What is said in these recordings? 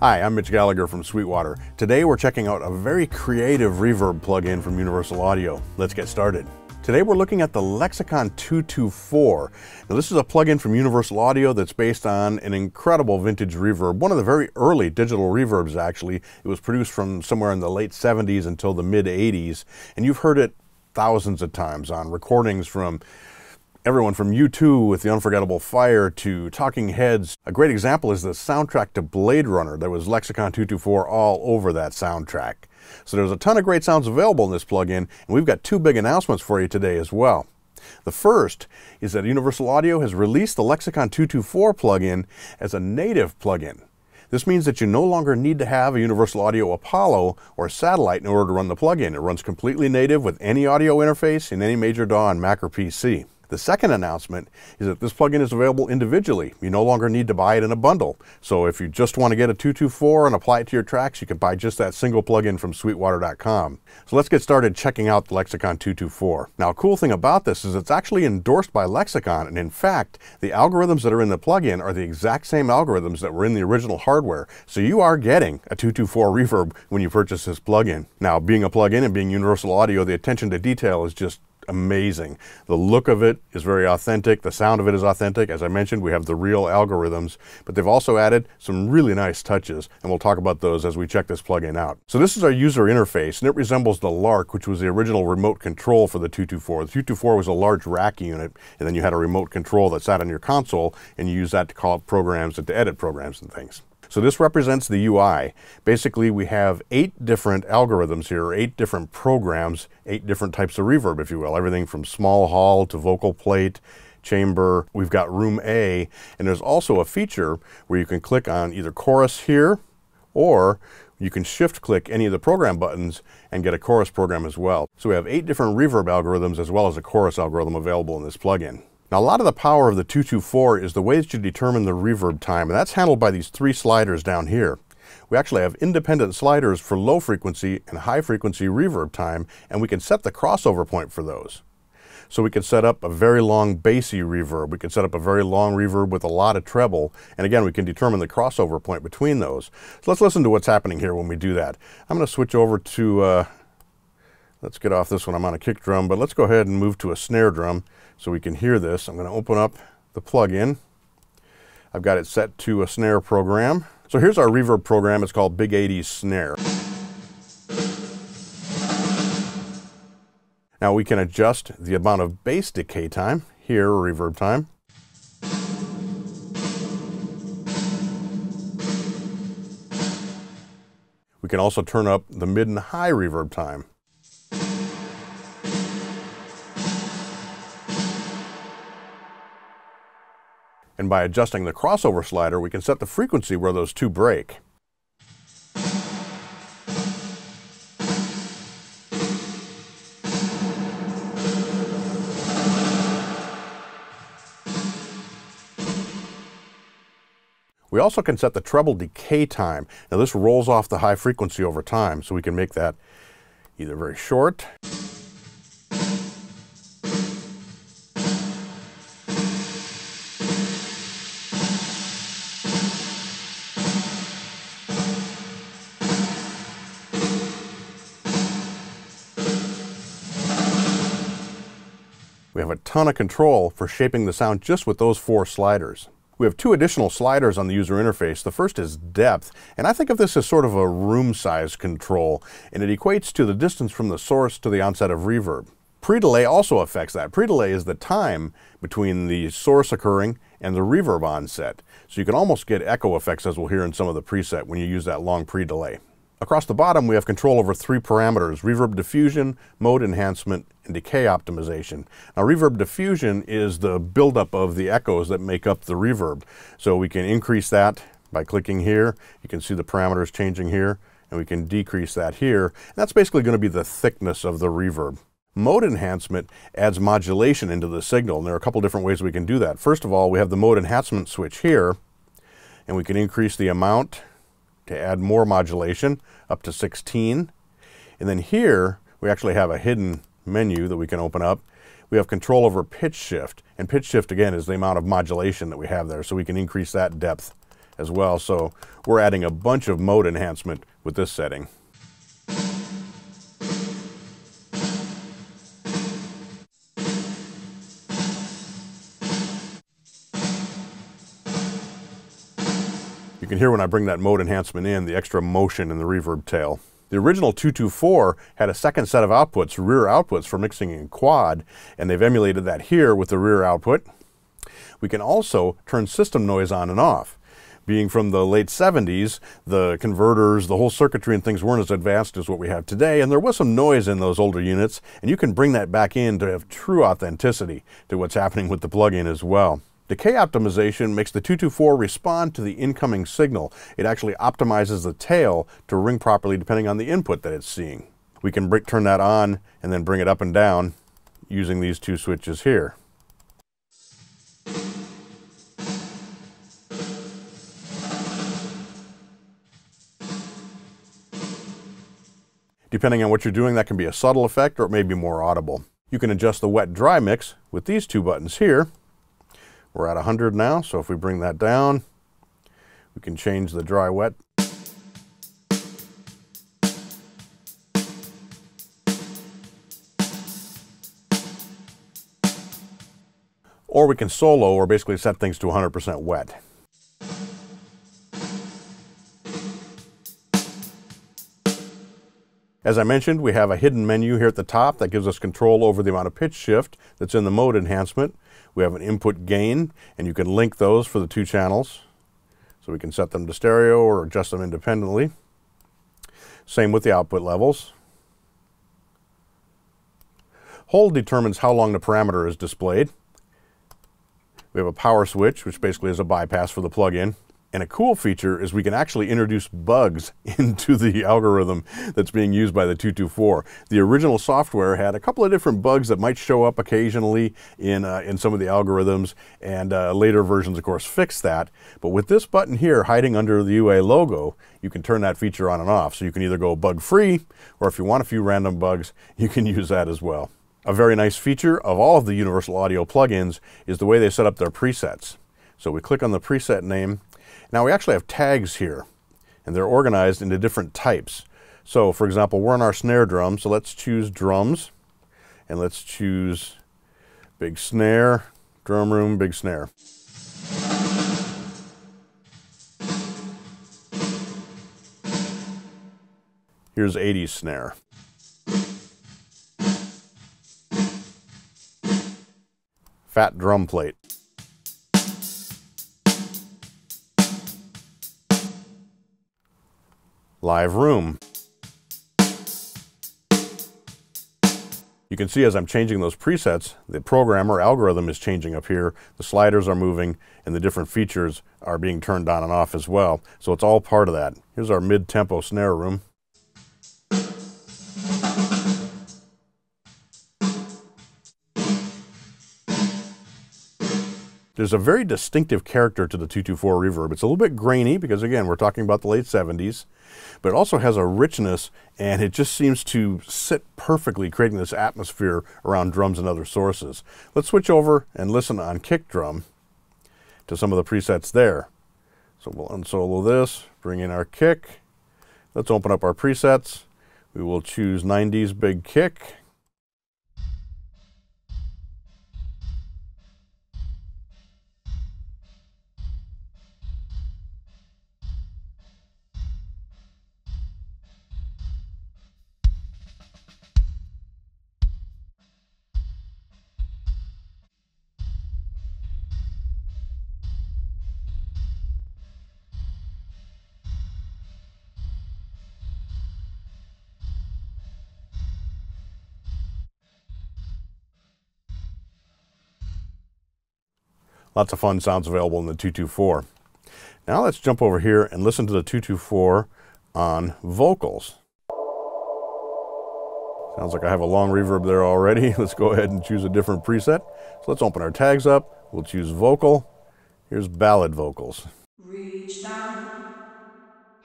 Hi, I'm Mitch Gallagher from Sweetwater. Today we're checking out a very creative reverb plugin from Universal Audio. Let's get started. Today we're looking at the Lexicon 224. Now this is a plugin from Universal Audio that's based on an incredible vintage reverb, one of the very early digital reverbs actually. It was produced from somewhere in the late 70s until the mid 80s, and you've heard it thousands of times on recordings from everyone from U2 with The Unforgettable Fire to Talking Heads. A great example is the soundtrack to Blade Runner. There was Lexicon 224 all over that soundtrack. So there's a ton of great sounds available in this plugin, and we've got two big announcements for you today as well. The first is that Universal Audio has released the Lexicon 224 plugin as a native plugin. This means that you no longer need to have a Universal Audio Apollo or satellite in order to run the plugin. It runs completely native with any audio interface in any major DAW on Mac or PC. The second announcement is that this plugin is available individually. You no longer need to buy it in a bundle. So if you just want to get a 224 and apply it to your tracks, you can buy just that single plugin from sweetwater.com. So let's get started checking out the Lexicon 224. Now, a cool thing about this is it's actually endorsed by Lexicon, and in fact, the algorithms that are in the plugin are the exact same algorithms that were in the original hardware. So you are getting a 224 reverb when you purchase this plugin. Now, being a plugin and being universal audio, the attention to detail is just amazing. The look of it is very authentic. The sound of it is authentic. As I mentioned, we have the real algorithms, but they've also added some really nice touches, and we'll talk about those as we check this plugin out. So this is our user interface, and it resembles the LARC, which was the original remote control for the 224. The 224 was a large rack unit, and then you had a remote control that sat on your console, and you use that to call up programs and to edit programs and things. So this represents the UI. Basically, we have eight different algorithms here, eight different programs, eight different types of reverb, if you will. Everything from small hall to vocal plate, chamber. We've got room A, and there's also a feature where you can click on either chorus here, or you can shift click any of the program buttons and get a chorus program as well. So we have eight different reverb algorithms as well as a chorus algorithm available in this plugin. Now a lot of the power of the 224 is the way that you determine the reverb time, and that's handled by these three sliders down here. We actually have independent sliders for low frequency and high frequency reverb time, and we can set the crossover point for those. So we can set up a very long bassy reverb. We can set up a very long reverb with a lot of treble. And again, we can determine the crossover point between those. So let's listen to what's happening here when we do that. I'm going to switch over to, uh, let's get off this one. I'm on a kick drum, but let's go ahead and move to a snare drum so we can hear this. I'm going to open up the plugin. I've got it set to a snare program. So here's our reverb program. It's called Big 80s Snare. Now we can adjust the amount of bass decay time, here reverb time. We can also turn up the mid and high reverb time. And by adjusting the crossover slider, we can set the frequency where those two break. We also can set the treble decay time. Now this rolls off the high frequency over time, so we can make that either very short We have a ton of control for shaping the sound just with those four sliders. We have two additional sliders on the user interface. The first is depth, and I think of this as sort of a room size control, and it equates to the distance from the source to the onset of reverb. Pre-delay also affects that. Pre-delay is the time between the source occurring and the reverb onset. So you can almost get echo effects as we'll hear in some of the preset when you use that long pre-delay. Across the bottom, we have control over three parameters, reverb diffusion, mode enhancement, and decay optimization. Now, reverb diffusion is the buildup of the echoes that make up the reverb. So we can increase that by clicking here. You can see the parameters changing here, and we can decrease that here. And that's basically going to be the thickness of the reverb. Mode enhancement adds modulation into the signal, and there are a couple different ways we can do that. First of all, we have the mode enhancement switch here, and we can increase the amount to add more modulation up to 16. And then here, we actually have a hidden menu that we can open up. We have control over pitch shift. And pitch shift, again, is the amount of modulation that we have there. So we can increase that depth as well. So we're adding a bunch of mode enhancement with this setting. You can hear when I bring that mode enhancement in, the extra motion in the reverb tail. The original 224 had a second set of outputs, rear outputs for mixing in quad, and they've emulated that here with the rear output. We can also turn system noise on and off. Being from the late 70s, the converters, the whole circuitry and things weren't as advanced as what we have today, and there was some noise in those older units, and you can bring that back in to have true authenticity to what's happening with the plug-in as well. Decay optimization makes the 224 respond to the incoming signal. It actually optimizes the tail to ring properly depending on the input that it's seeing. We can turn that on and then bring it up and down using these two switches here. Depending on what you're doing, that can be a subtle effect or it may be more audible. You can adjust the wet dry mix with these two buttons here we're at 100 now, so if we bring that down, we can change the dry wet. Or we can solo or basically set things to 100% wet. As I mentioned, we have a hidden menu here at the top that gives us control over the amount of pitch shift that's in the mode enhancement. We have an input gain, and you can link those for the two channels. So we can set them to stereo or adjust them independently. Same with the output levels. Hold determines how long the parameter is displayed. We have a power switch, which basically is a bypass for the plug-in. And a cool feature is we can actually introduce bugs into the algorithm that's being used by the 224. The original software had a couple of different bugs that might show up occasionally in, uh, in some of the algorithms, and uh, later versions, of course, fixed that. But with this button here hiding under the UA logo, you can turn that feature on and off. So you can either go bug-free, or if you want a few random bugs, you can use that as well. A very nice feature of all of the Universal Audio plugins is the way they set up their presets. So we click on the preset name, now we actually have tags here, and they're organized into different types. So for example, we're on our snare drum, so let's choose drums, and let's choose big snare, drum room, big snare. Here's 80s snare. Fat drum plate. Live room. You can see as I'm changing those presets, the programmer algorithm is changing up here, the sliders are moving, and the different features are being turned on and off as well. So it's all part of that. Here's our mid-tempo snare room. There's a very distinctive character to the 224 reverb. It's a little bit grainy because again, we're talking about the late 70s, but it also has a richness and it just seems to sit perfectly creating this atmosphere around drums and other sources. Let's switch over and listen on kick drum to some of the presets there. So we'll unsolo this, bring in our kick. Let's open up our presets. We will choose 90s big kick. Lots of fun sounds available in the 224. Now let's jump over here and listen to the 224 on vocals. Sounds like I have a long reverb there already. Let's go ahead and choose a different preset. So let's open our tags up. We'll choose vocal. Here's ballad vocals. Reach down,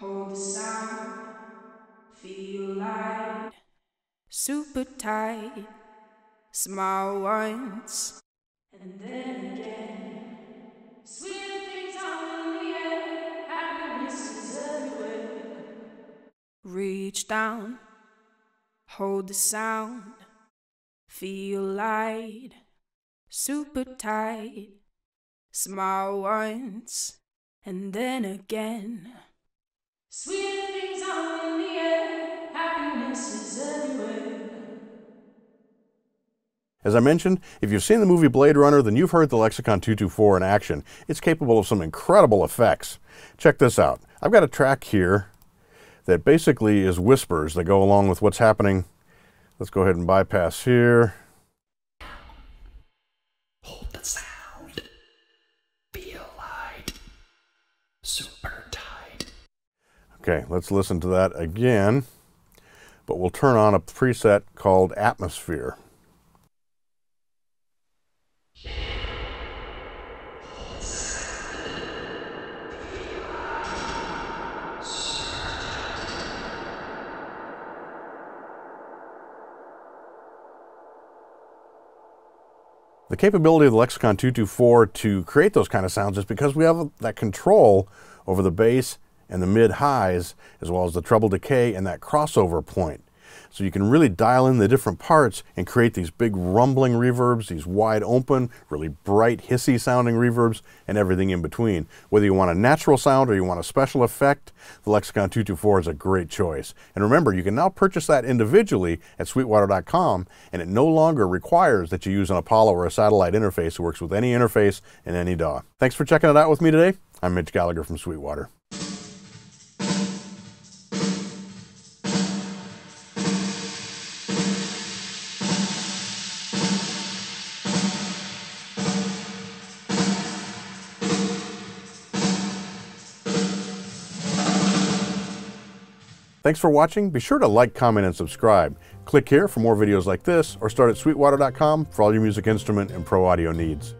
hold the sound, feel light, super tight, smile once, and then again. Reach down, hold the sound, feel light, super tight. Smile once and then again. Sweet. As I mentioned, if you've seen the movie Blade Runner, then you've heard the Lexicon 224 in action. It's capable of some incredible effects. Check this out. I've got a track here that basically is whispers that go along with what's happening. Let's go ahead and bypass here. Hold the sound. Feel light. Super tight. Okay, let's listen to that again. But we'll turn on a preset called Atmosphere. The capability of the Lexicon 224 to create those kind of sounds is because we have that control over the bass and the mid highs, as well as the treble decay and that crossover point. So you can really dial in the different parts and create these big rumbling reverbs, these wide open, really bright, hissy sounding reverbs, and everything in between. Whether you want a natural sound or you want a special effect, the Lexicon 224 is a great choice. And remember, you can now purchase that individually at sweetwater.com, and it no longer requires that you use an Apollo or a satellite interface. It works with any interface and any DAW. Thanks for checking it out with me today. I'm Mitch Gallagher from Sweetwater. Thanks for watching. Be sure to like, comment, and subscribe. Click here for more videos like this, or start at sweetwater.com for all your music instrument and pro audio needs.